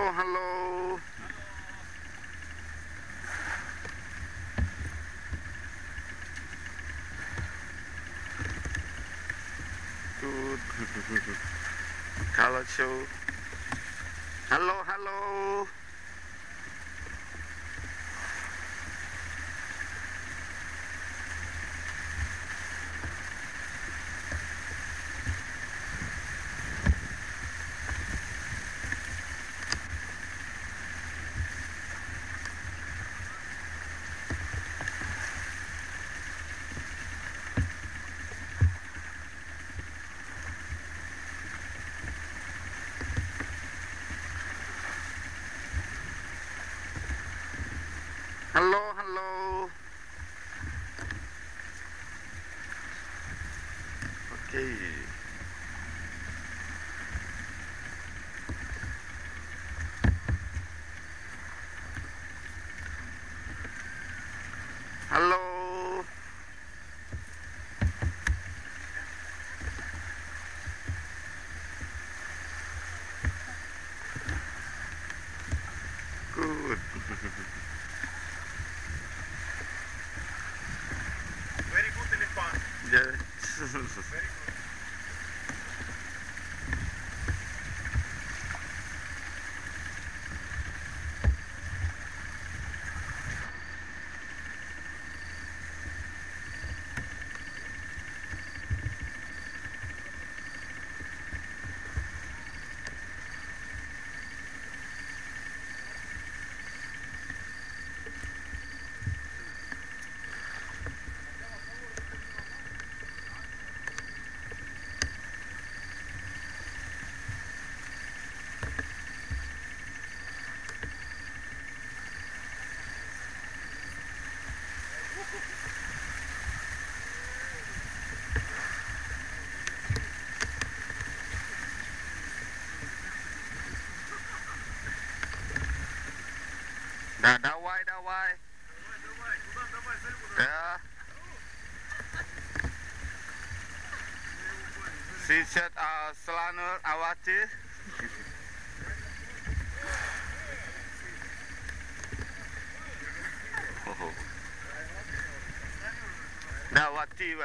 Hello, hello. Good. Color show. Hello, hello. bater. Oh. Now what do?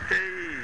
Ontem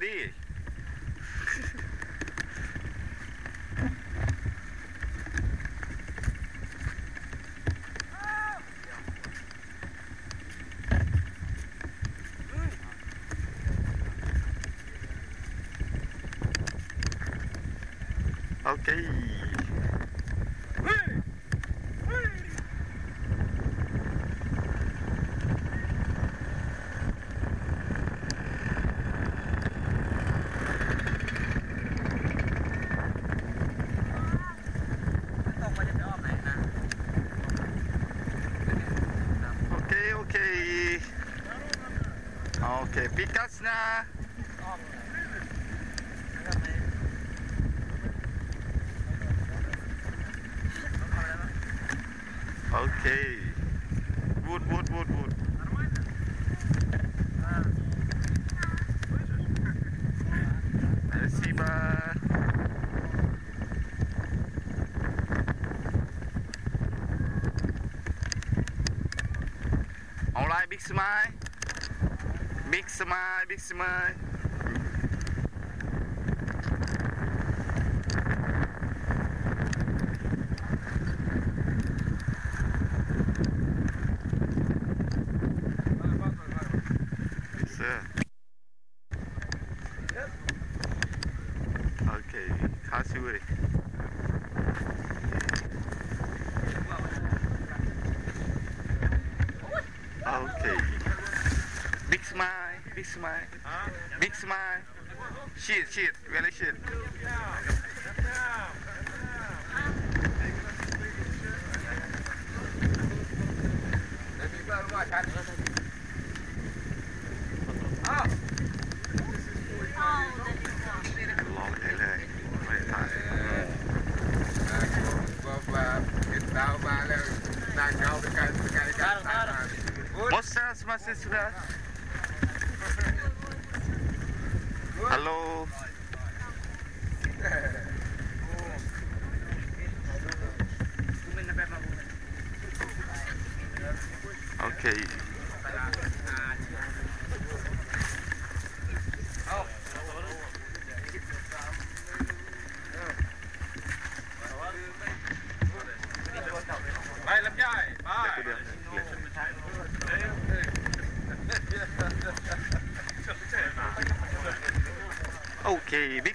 দিয়ে Okay. Wood, wood, wood, wood. Alright, big smile. Big smile, big smile. 谢谢。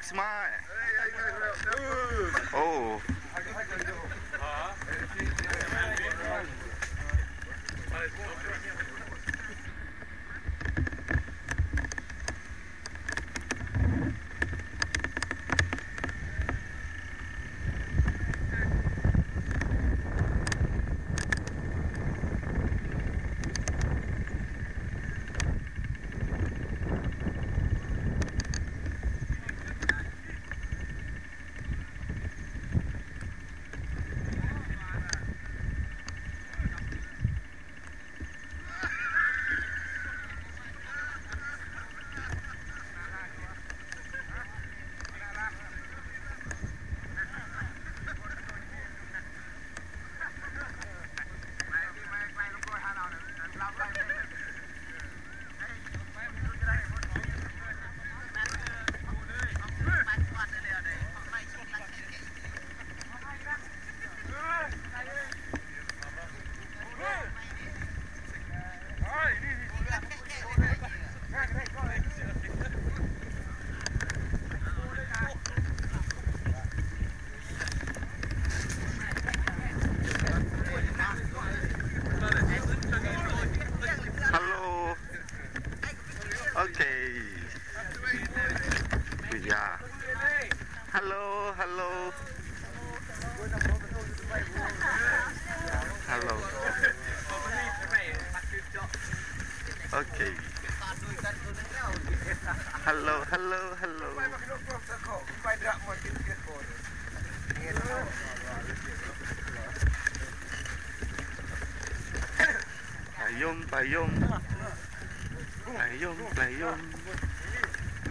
smile.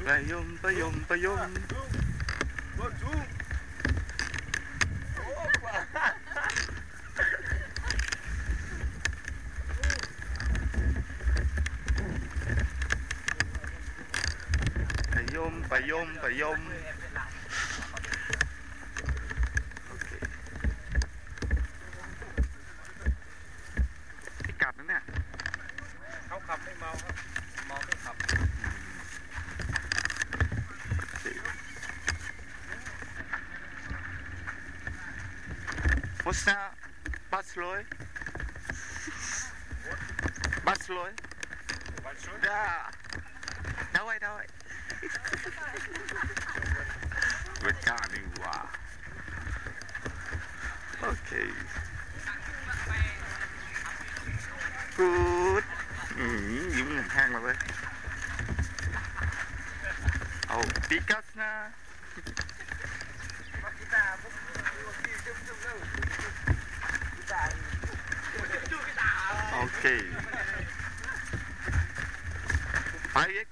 ประยมประยมประยม What's that? Basloy? da Basloy? We're давай. Витанила. Okay. Good. Ừ, giống mình hang with it. Oh, Picasso. Okay. Are you?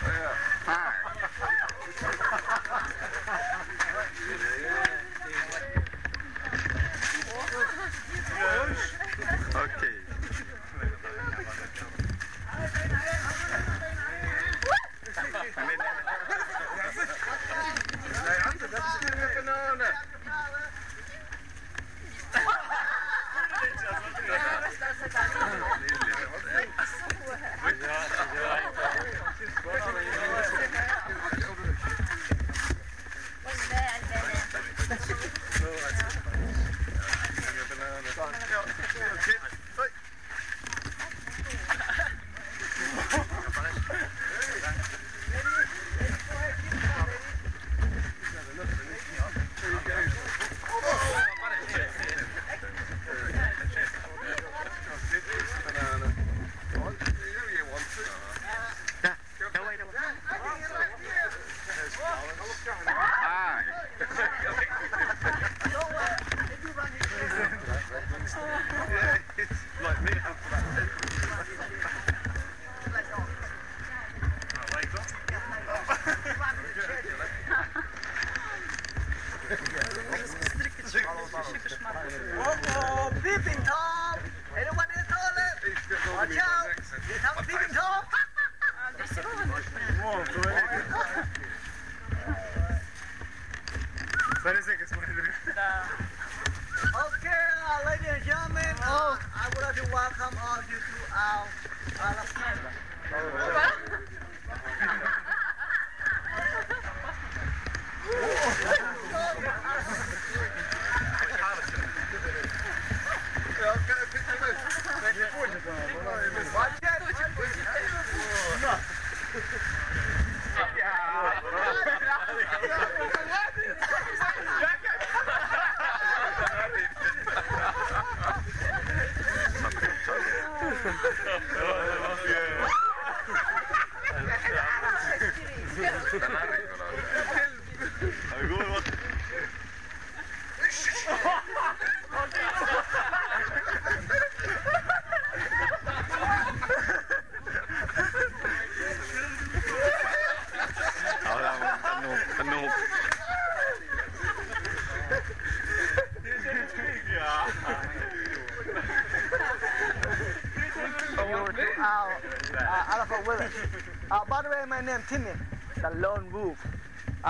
Hello.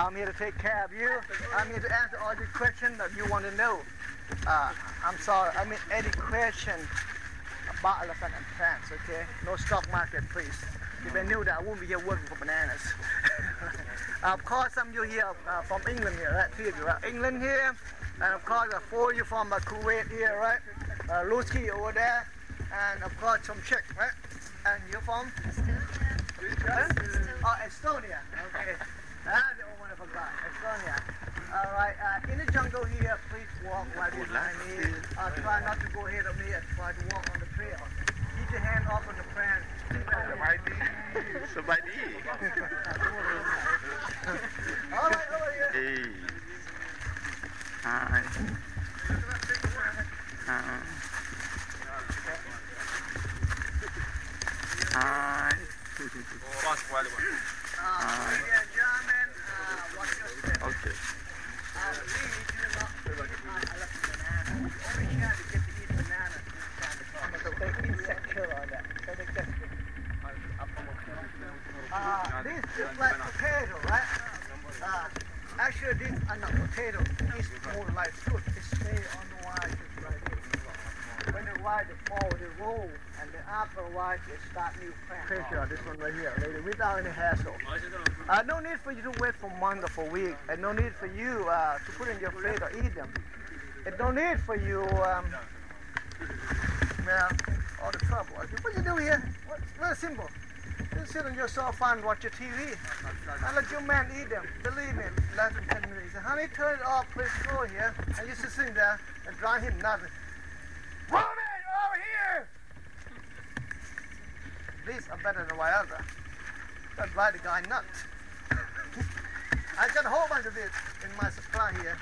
I'm here to take care of you. I'm here to answer all your questions that you want to know. Uh, I'm sorry, I mean any question about elephant and plants, okay? No stock market, please. If I knew that, I wouldn't be here working for bananas. of course, some of you here uh, from England here, right? Three of you, right? England here. And of course, uh, four of you from uh, Kuwait here, right? Uh, Lusky over there. And of course, some Czech, right? And you're from? Huh? Oh, Estonia. Okay. Ah, the old one I California. All right, uh, in the jungle here, please walk right behind me. Uh, try not to go ahead of me and try to walk on the trail. Keep your hand off on the plant. Somebody. Somebody. all right, over here. Hey. Hi. Hi. Hi. Hi. When the wire they fall, roll, and after a while they start new plant. Picture this one right here, lady, without any hassle. Uh, no need for you to wait for month or for week, and no need for you uh, to put in your plate or eat them. And no need for you, um, all the trouble. What you do here? What, very simple. Just sit on your sofa and watch your TV, and let your man eat them. Believe me, less than 10 minutes. Honey, turn it off, please go here. And you just sitting there and dry him nothing. Woman, over these are better than my other. Don't buy the guy nuts. I got a whole bunch of it in my supply here.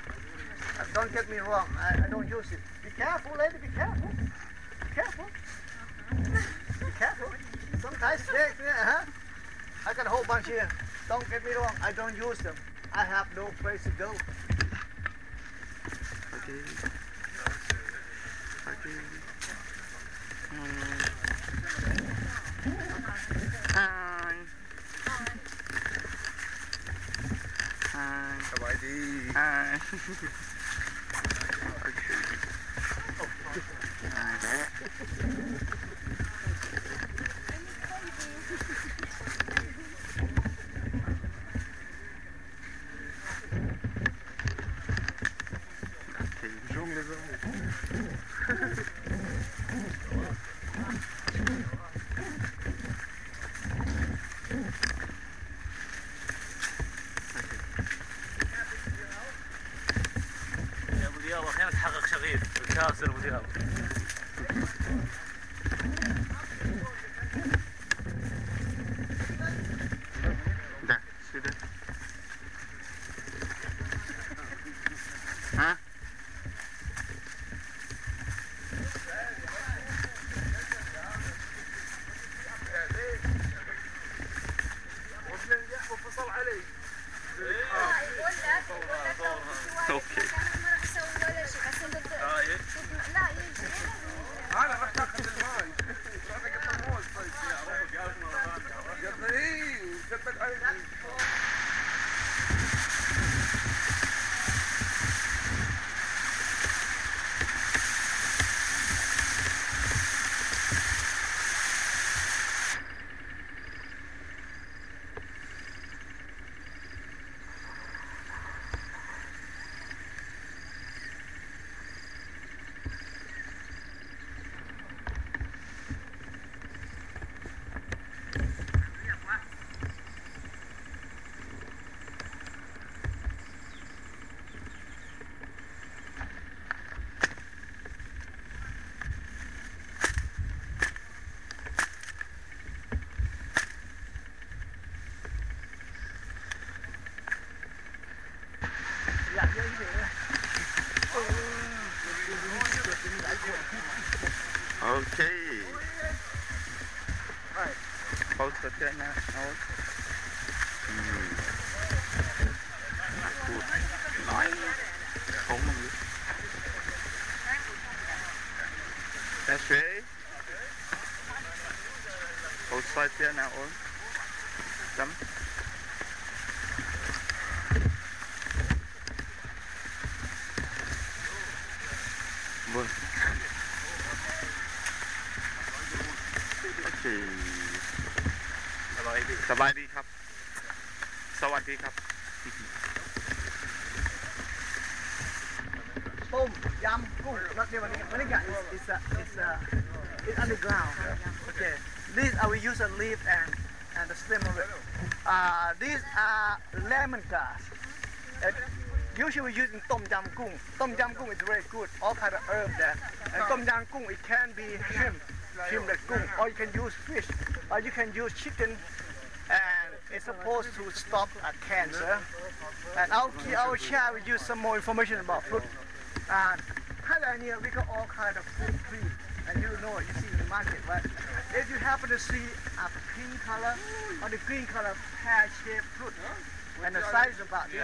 Uh, don't get me wrong, I, I don't use it. Be careful, lady, be careful. Be careful. Be careful. Sometimes yeah, huh? I got a whole bunch here. Don't get me wrong, I don't use them. I have no place to go. Okay. Okay. Um. Hi. Hi. Hi. Hi. Hi. an hour. use chicken and it's supposed to stop a cancer. And I'll, I'll share with you some more information about food. And Thailand we got all kind of food tree. And you know, you see in the market, right? If you happen to see a pink color or the green color pear-shaped fruit, and the size about this.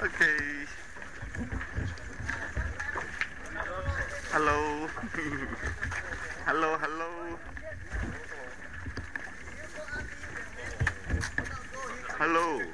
Okay. Hello. hello, hello. Hello.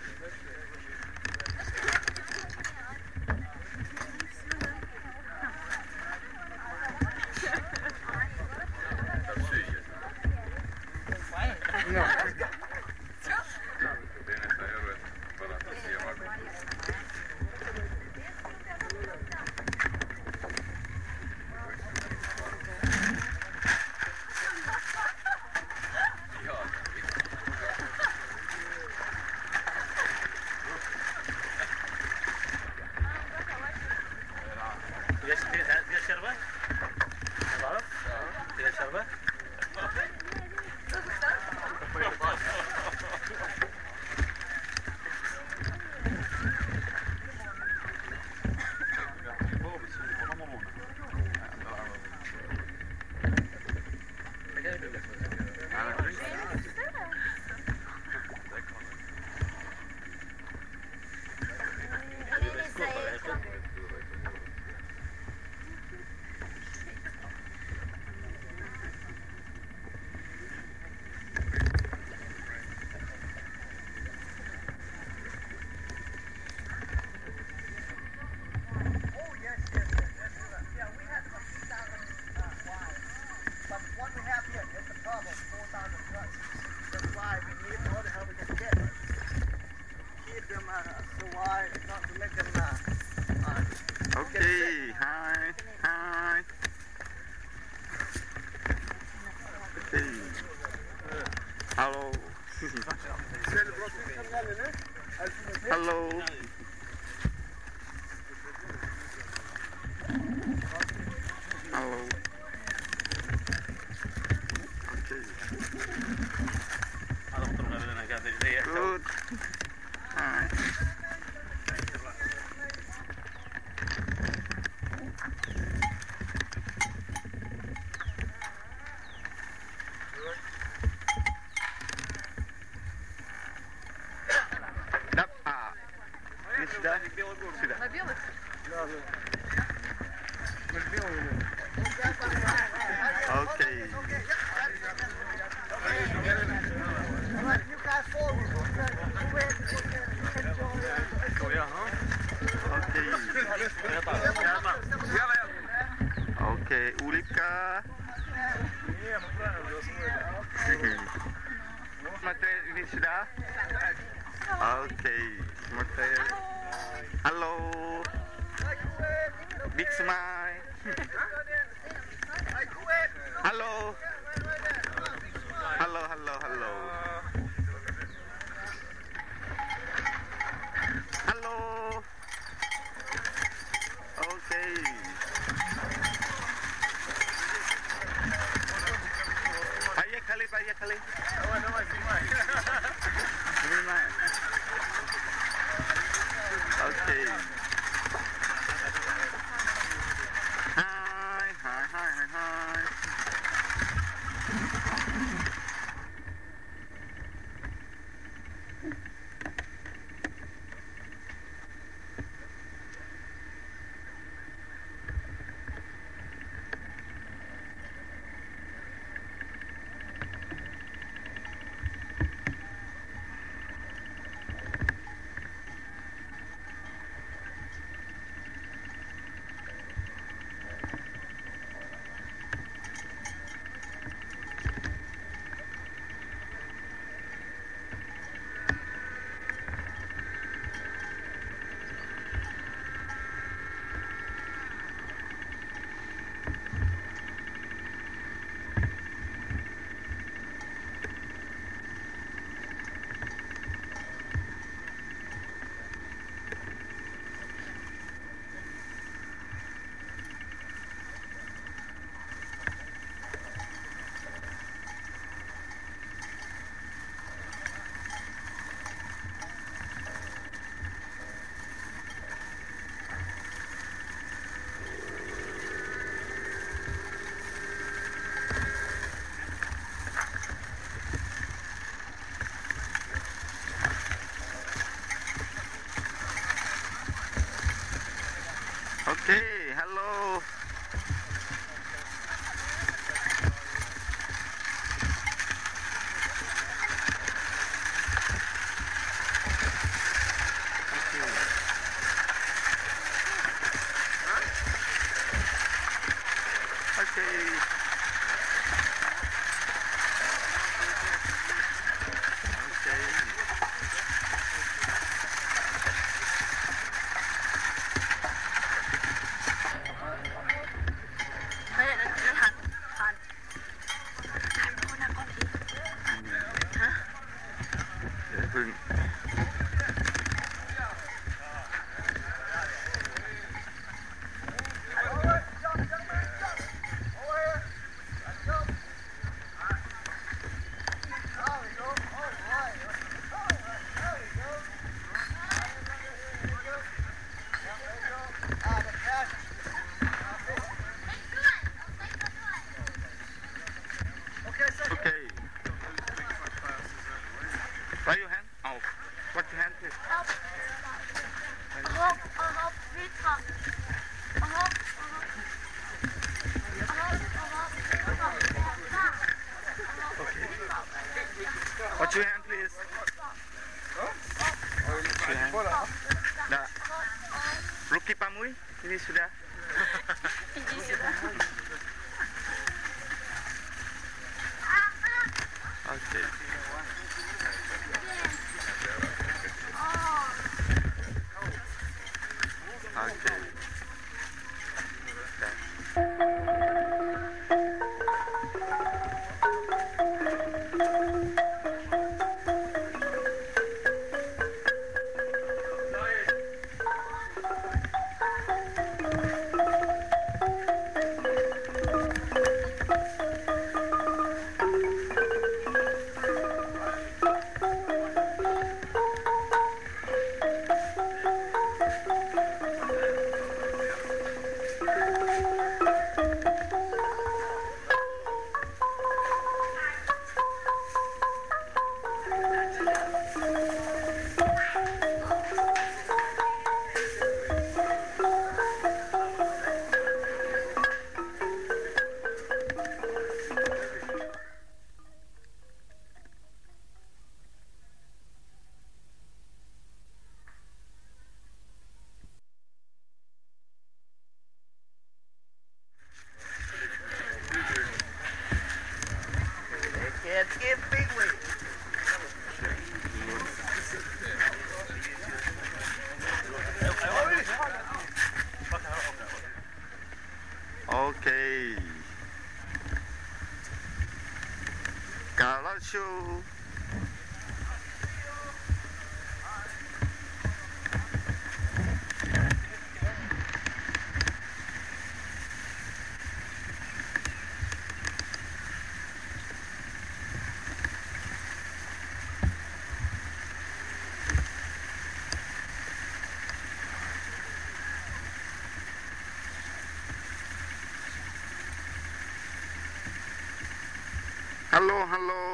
hello, hello.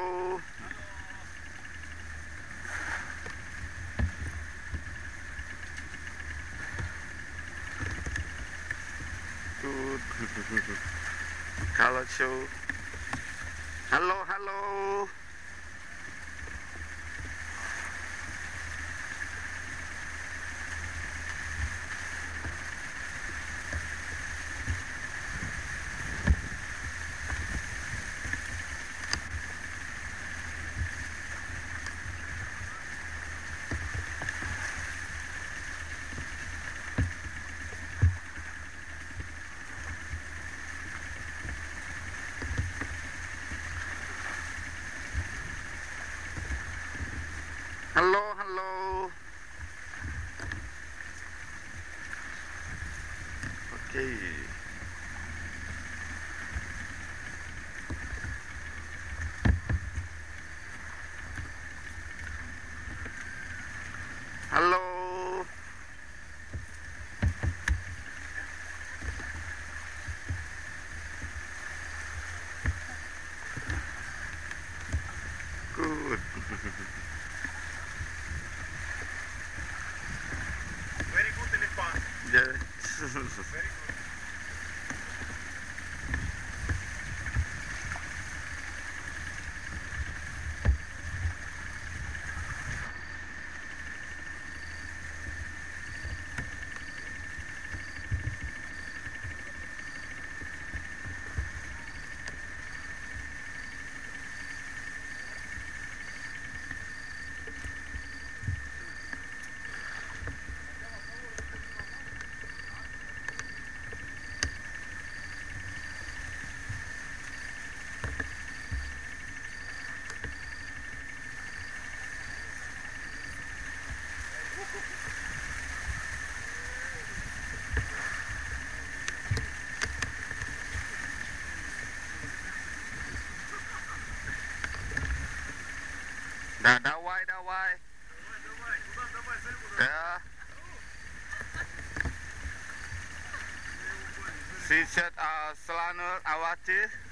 said uh, Selana Awati.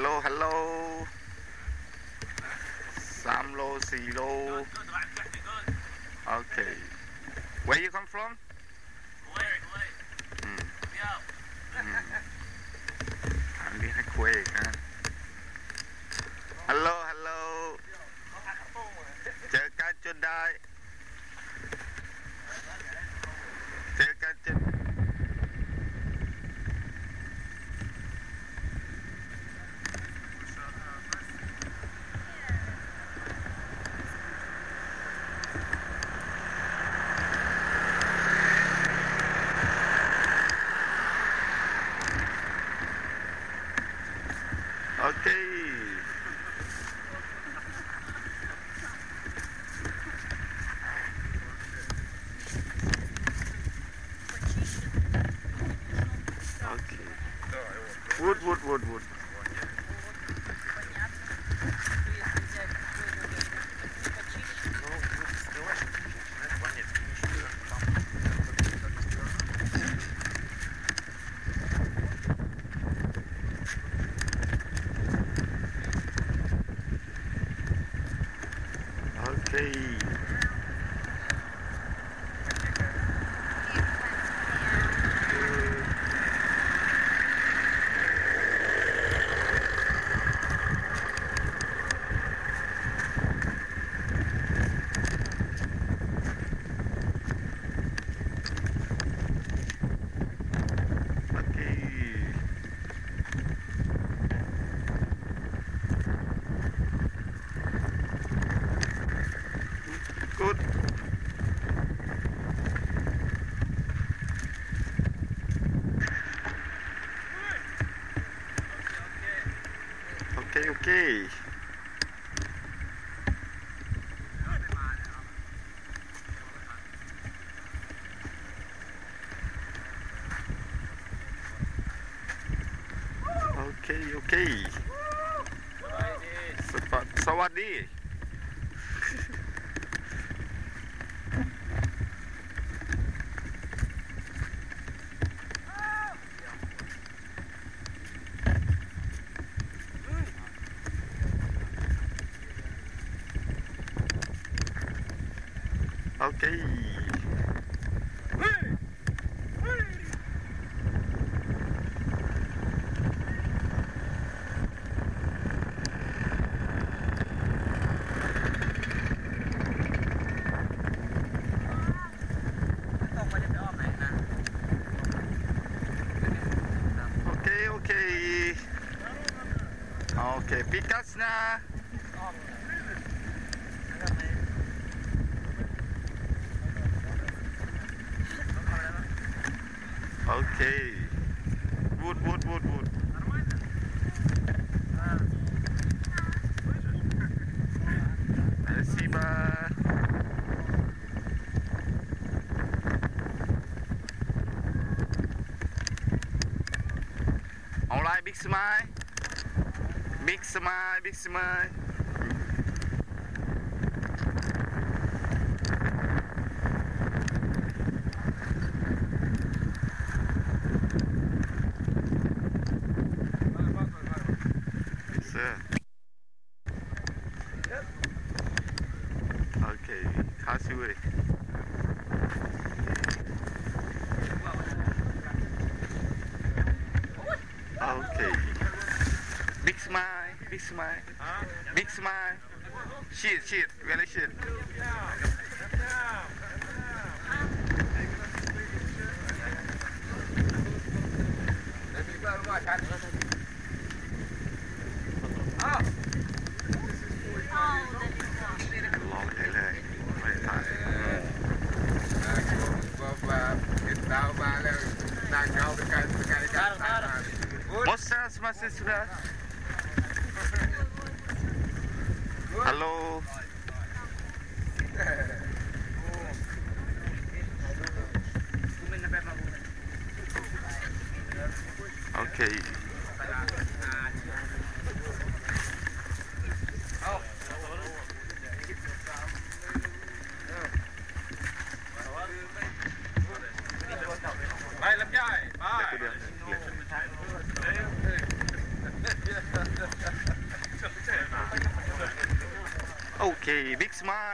hello hello. 3 lô 4 lô beer. Okay. Okay. Wood, wood, wood, wood. smile, big smile. smile.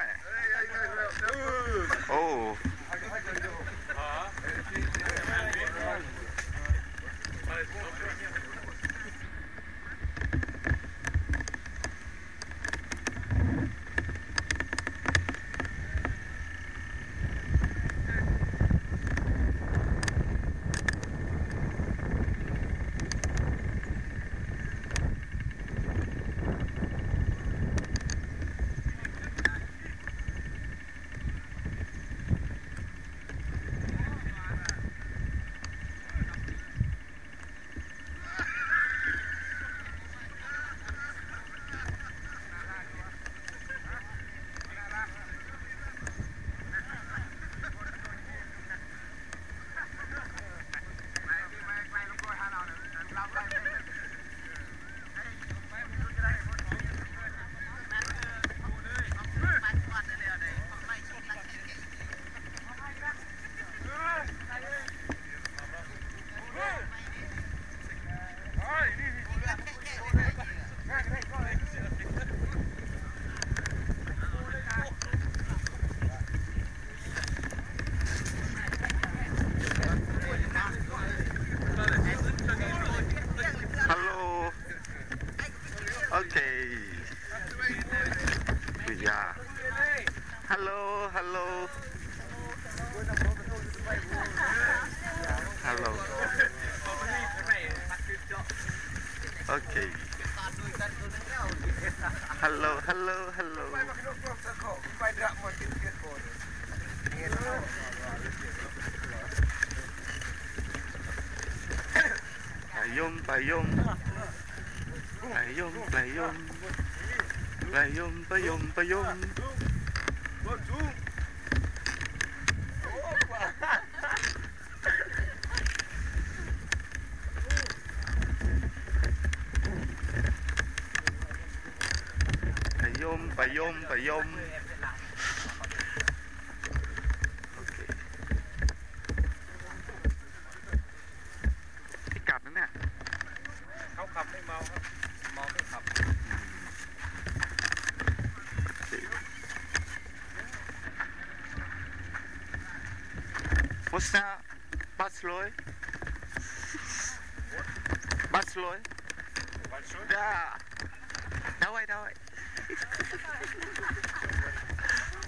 ไปยมไปยมไปยม Hosna, Баслой. Баслой. Большой? Да. Давай, давай.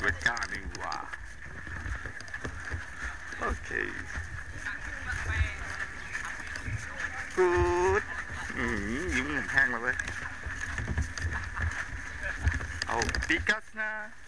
Витамин Ва. Окей. Good. Ừ, những hàng mà đây. Oh, Picasso.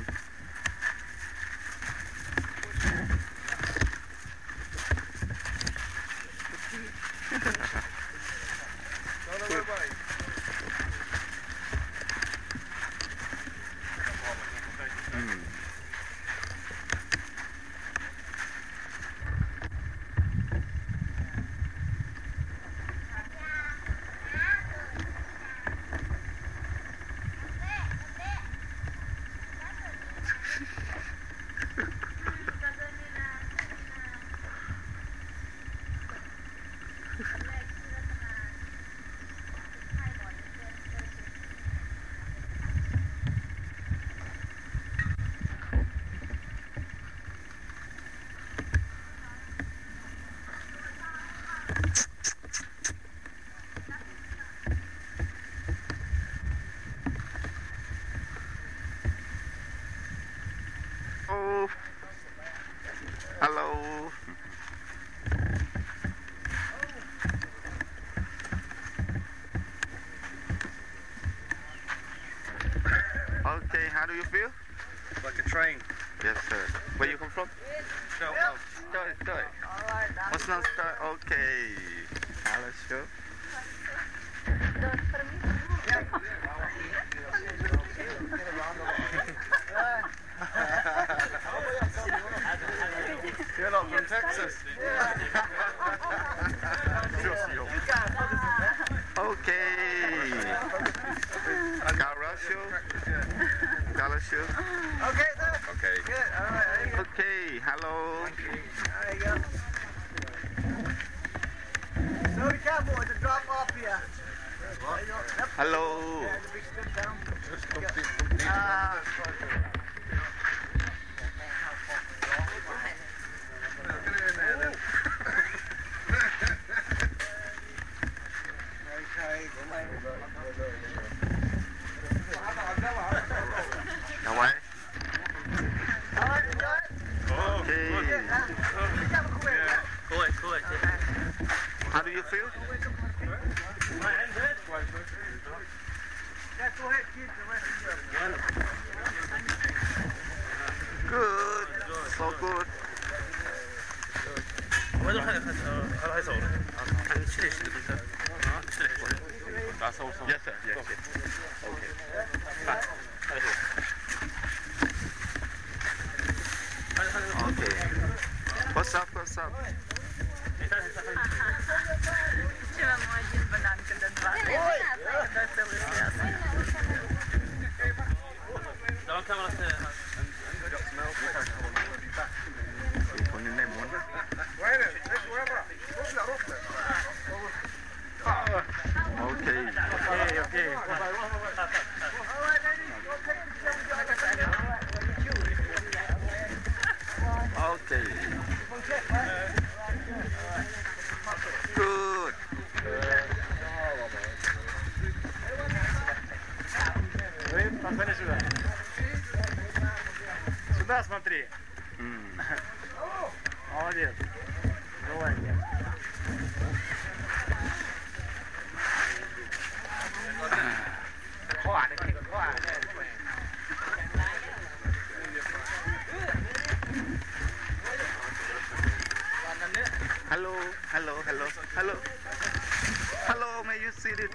You see it?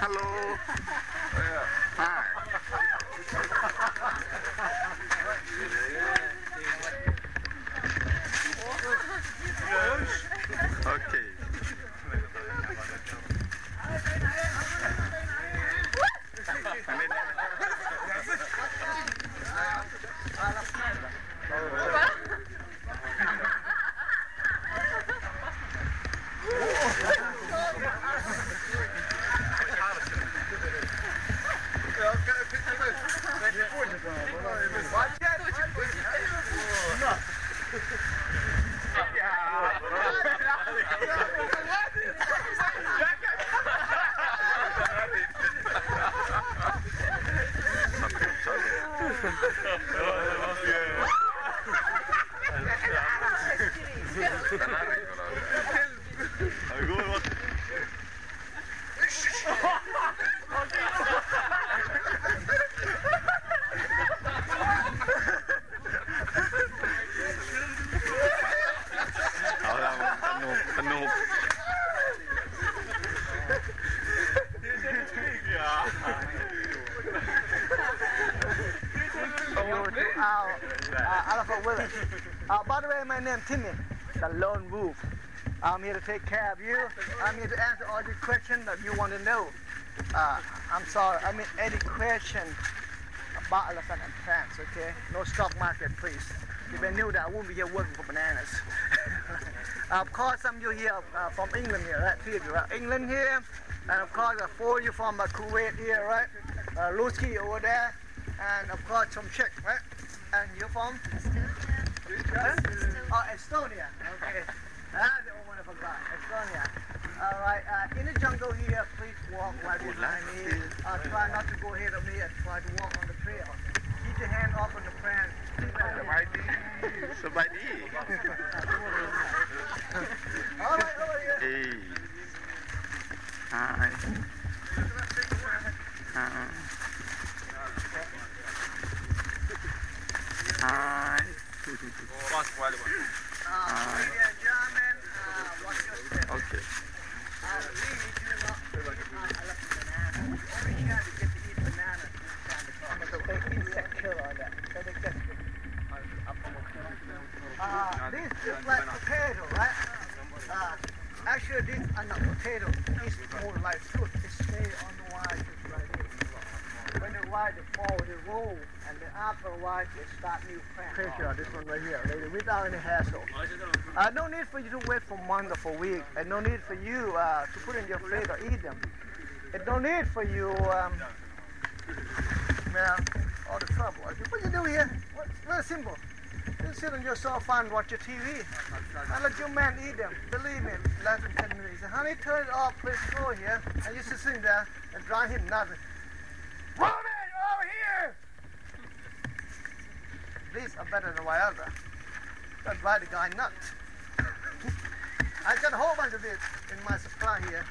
Hello. Hi. Take care of you. I'm here to answer all your questions that you want to know. Uh, I'm sorry, I mean any question about elephant and plants, okay? No stock market, please. If I knew that, I wouldn't be here working for bananas. of course, some of you here uh, from England here, right? Three of you, right? England here. And of course, uh, four of you from uh, Kuwait here, right? Uh, over there. And of course, from Czech, Get uh, this is like potato, right? Actually, these are not potato. It's more like fruit. It stay on the wire this. When the wire fall, they roll, and then after a while they start new plants. Picture this one right here, any hassle. Uh, no need for you to wait for months or for weeks, and no need for you uh, to put in your plate or eat them. And no need for you, um, yeah, all the trouble. What you do here? What, very simple. Just sit on your sofa and watch your TV. And let your man eat them. Believe me, less than 10 minutes. Honey, turn it off, please go here. And you just sitting there and drive him nothing. Woman, over here! These are better than whatever. Don't drive the guy nuts. I got a whole bunch of it in my supply here.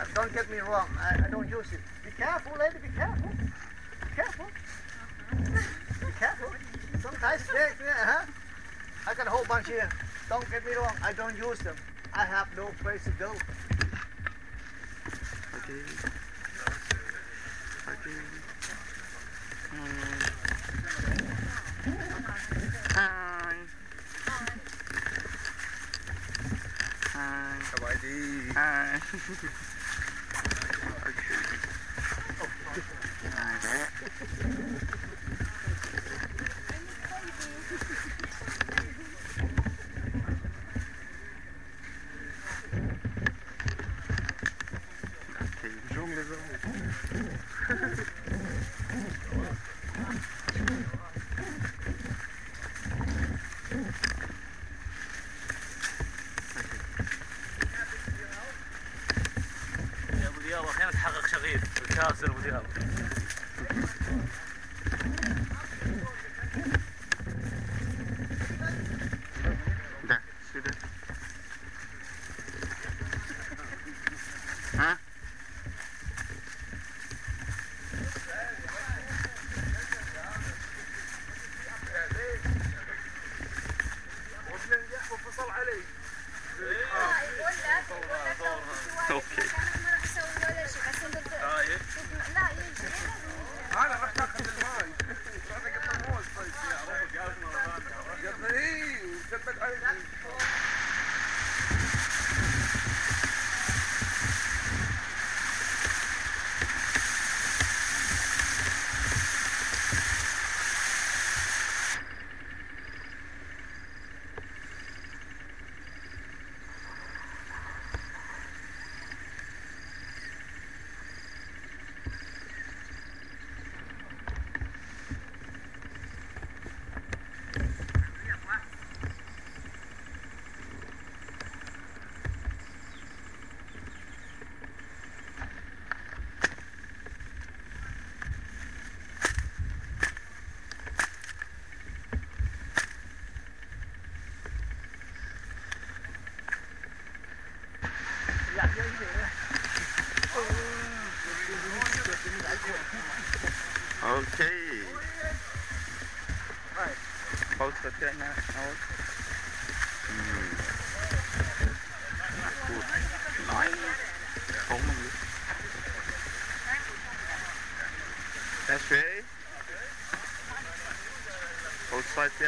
Uh, don't get me wrong, I, I don't use it. Be careful, lady, be careful. Be careful. Be careful. Sometimes snakes, yeah, huh? I got a whole bunch here. Don't get me wrong, I don't use them. I have no place to go. Okay Okay Hi Hi ส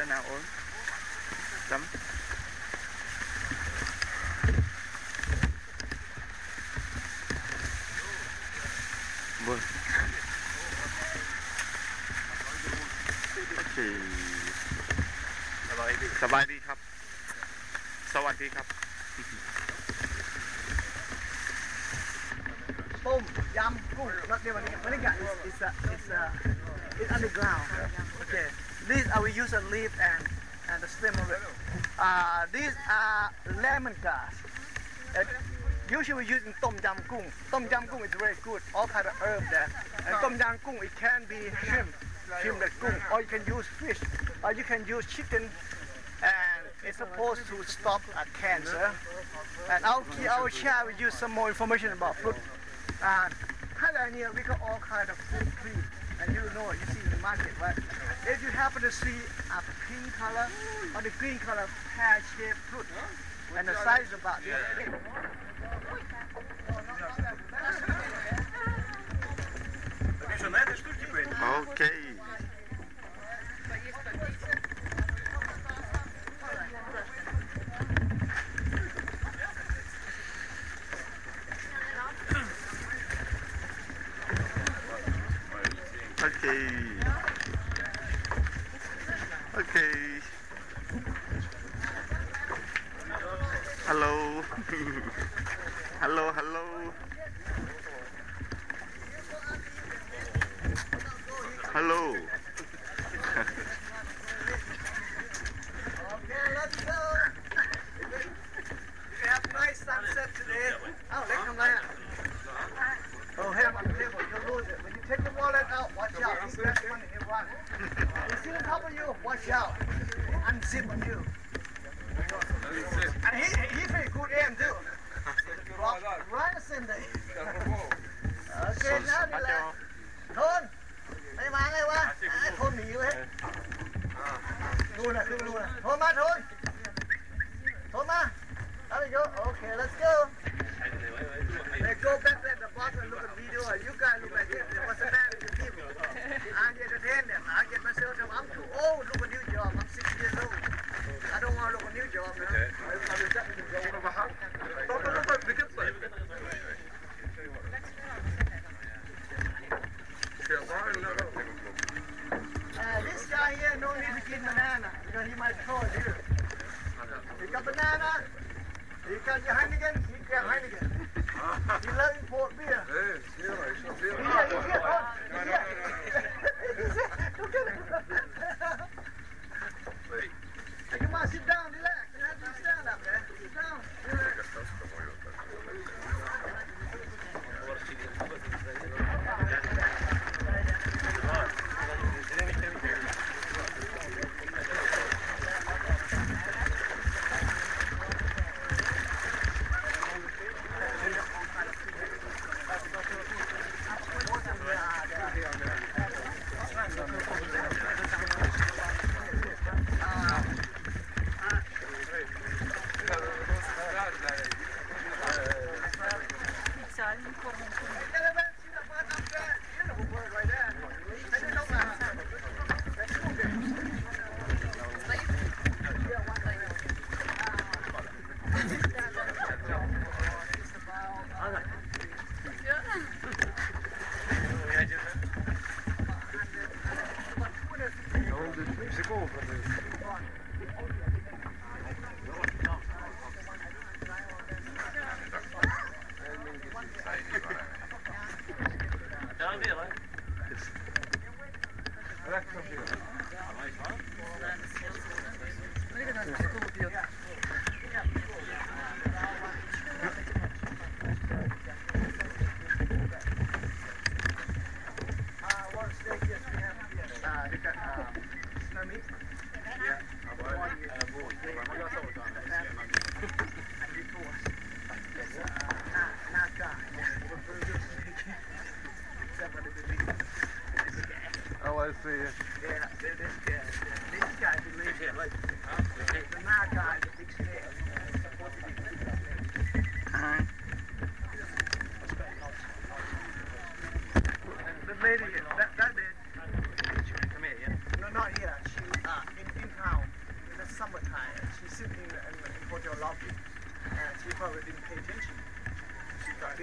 Hold side will a leaf and and the stem of it. Uh, these are lemon grass. And usually we use in tom yam kung. Tom yam kung is very good. All kind of herb there. And tom yam kung, it can be shrimp, shrimp the gung, or you can use fish, or you can use chicken. And it's supposed to stop uh, cancer. And our our share we use some more information about fruit. And Thailand here we got all kind of fruit trees. And you know you see in the market, right? If you happen to see a pink color or the green color pear-shaped fruit, and the size about this. Heb Hello. hello, hello. Hello. okay, let's go. You have a nice sunset today. Oh, look at that. Oh, here on the table. You'll lose it. When you take the wallet out, watch out. He's got money in one. You see the top of you? Watch out. I'm zipping you. โนเลยเอเคนะนี่แหละทนไม่มาไงวะไทนหนีเลยดูนะยดูนะโทนมาโทน he might throw it here. You got banana, you got your Heineken, you got Heineken. You love import beer. Hey, you later. See you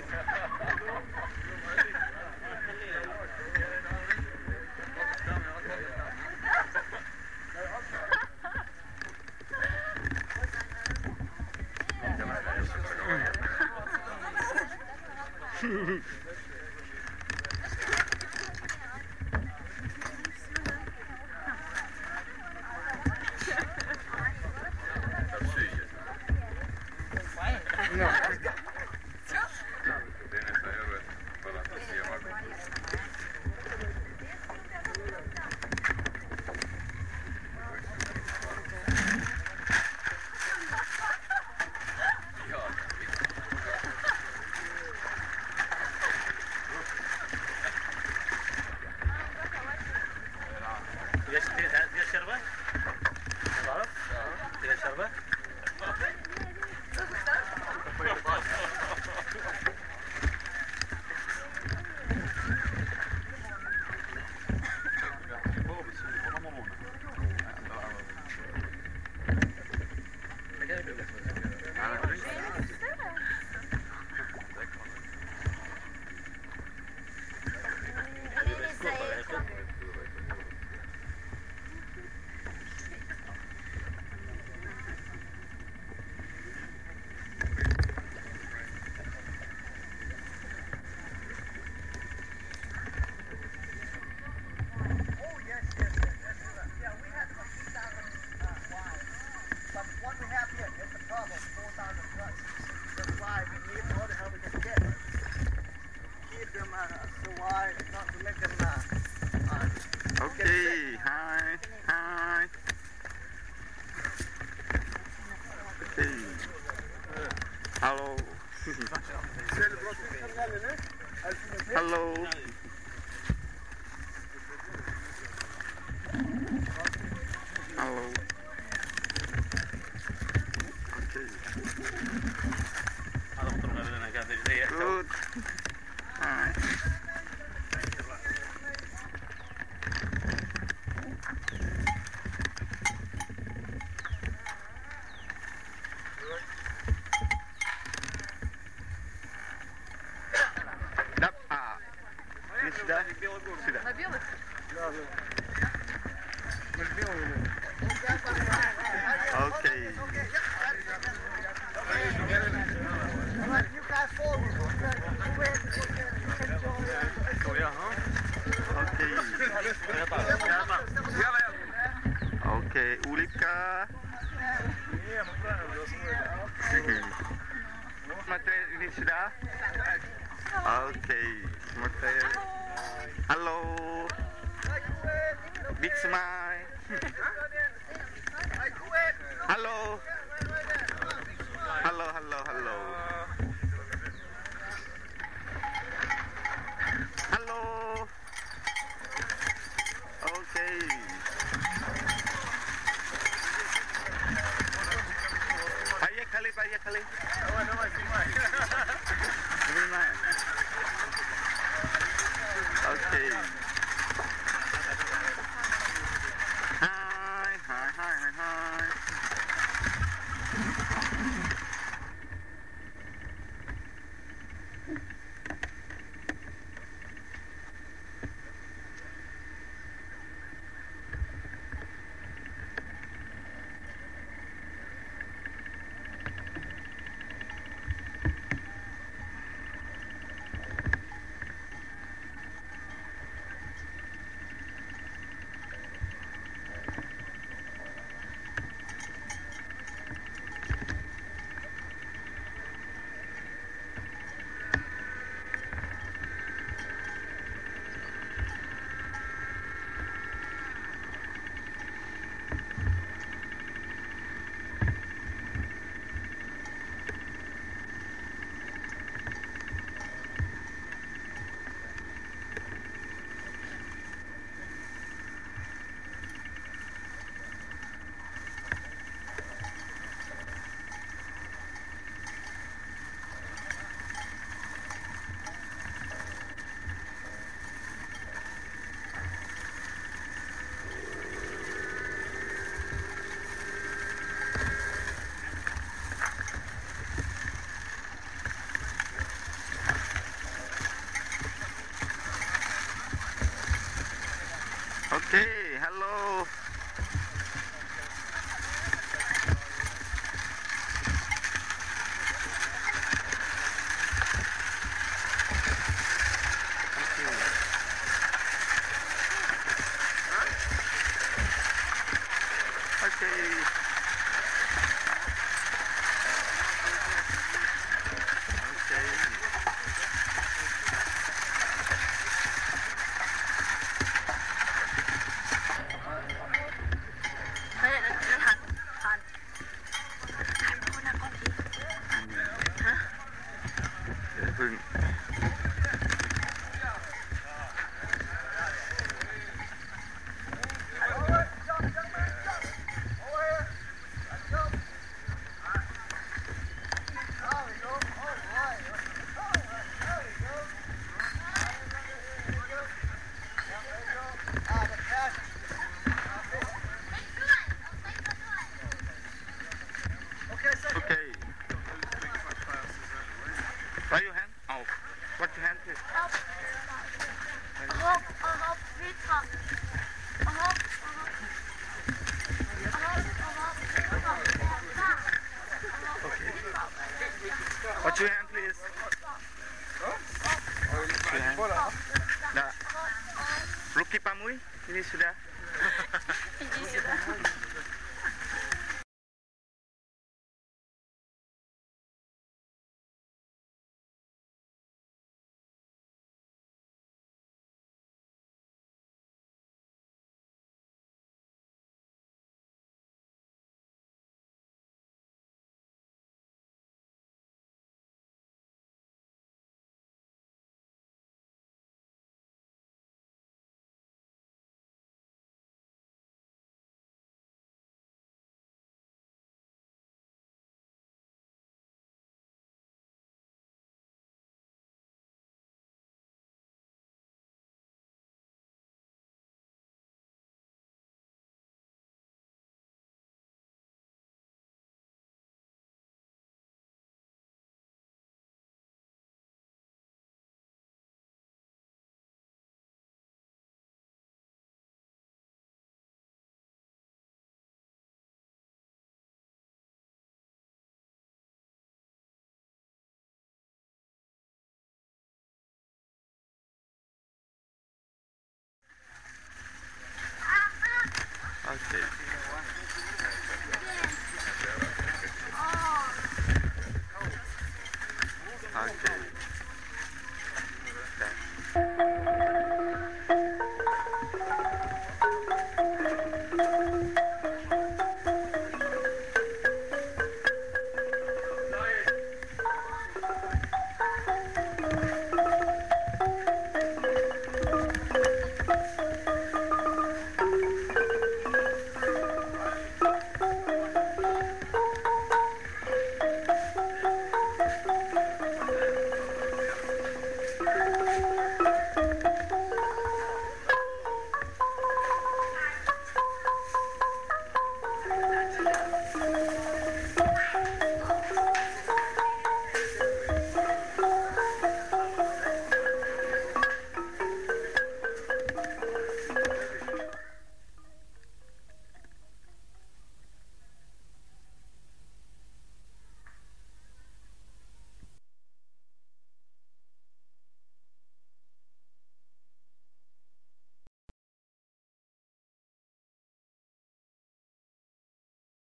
happy.